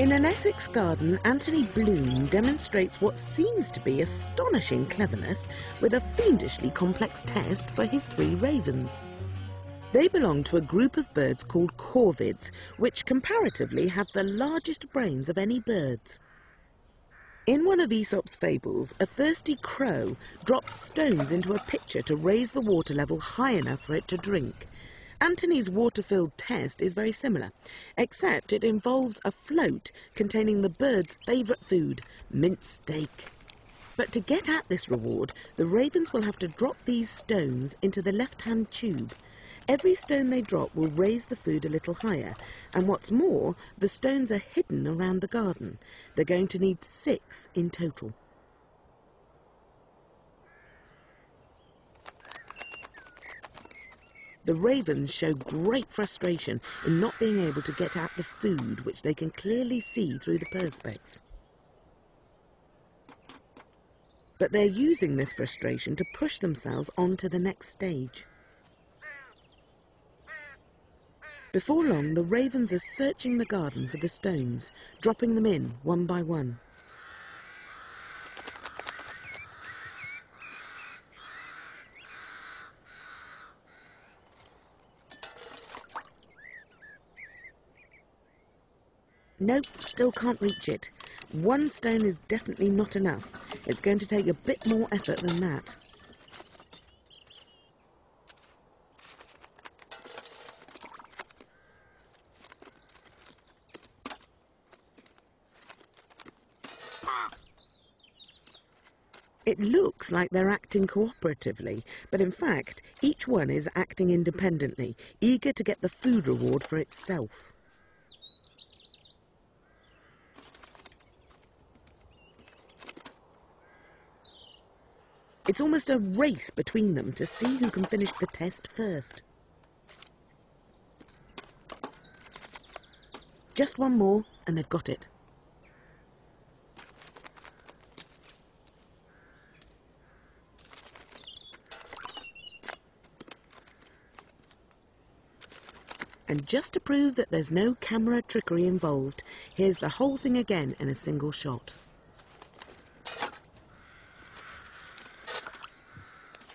In an Essex garden, Anthony Bloom demonstrates what seems to be astonishing cleverness with a fiendishly complex test for his three ravens. They belong to a group of birds called corvids, which comparatively have the largest brains of any birds. In one of Aesop's fables, a thirsty crow drops stones into a pitcher to raise the water level high enough for it to drink. Anthony's water-filled test is very similar, except it involves a float containing the bird's favourite food, mint steak. But to get at this reward, the ravens will have to drop these stones into the left-hand tube. Every stone they drop will raise the food a little higher, and what's more, the stones are hidden around the garden. They're going to need six in total. The ravens show great frustration in not being able to get at the food which they can clearly see through the perspex. But they're using this frustration to push themselves on to the next stage. Before long, the ravens are searching the garden for the stones, dropping them in one by one. Nope, still can't reach it. One stone is definitely not enough. It's going to take a bit more effort than that. It looks like they're acting cooperatively, but in fact, each one is acting independently, eager to get the food reward for itself. It's almost a race between them to see who can finish the test first. Just one more, and they've got it. And just to prove that there's no camera trickery involved, here's the whole thing again in a single shot.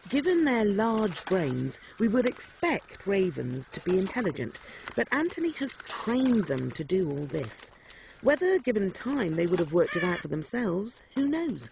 Given their large brains, we would expect ravens to be intelligent, but Anthony has trained them to do all this. Whether, given time, they would have worked it out for themselves, who knows?